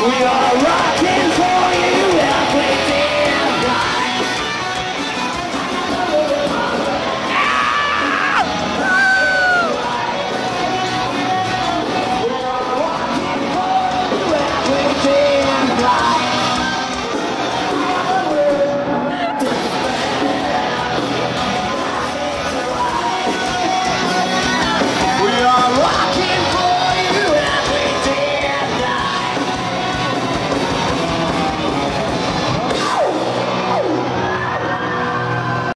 We are right.